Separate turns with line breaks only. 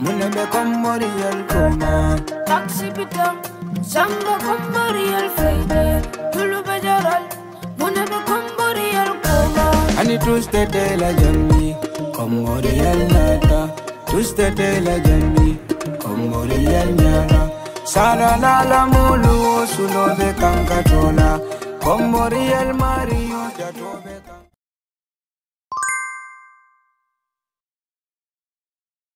Mune be kumori el koma,
Taksi bita Samba kumori el fede Tulu bajaral Mune be kumori el koma.
Ani tuste te la jami Kumori el nata Tuste te la jami Kumori el nyara Sara la la mulu Sulo be kankatola Kumori el mario Jatobe